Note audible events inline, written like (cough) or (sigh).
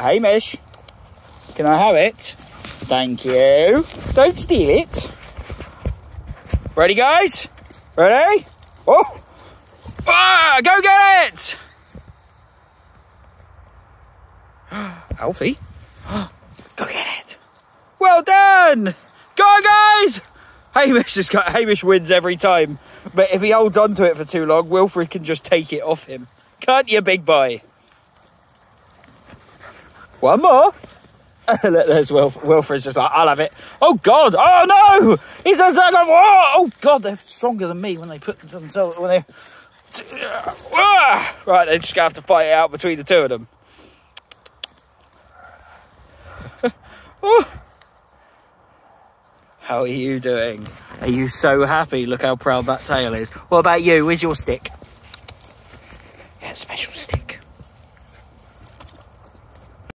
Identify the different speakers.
Speaker 1: Hamish, can I have it? Thank you. Don't steal it. Ready, guys? Ready? Oh! Ah, go get it! (gasps) Alfie, (gasps) go get it. Well done! Go on, guys! Hamish has got Hamish wins every time, but if he holds on to it for too long, Wilfred can just take it off him. Can't you, big boy? One more. (laughs) There's Wilf- Wilfred's just like, I'll have it. Oh God! Oh no! He's a second. Oh, God! They're stronger than me when they put themselves when they. Ah! Right, they're just have to fight it out between the two of them. (laughs) Oh. How are you doing? Are you so happy? Look how proud that tail is. What about you? Where's your stick? Yeah, special stick?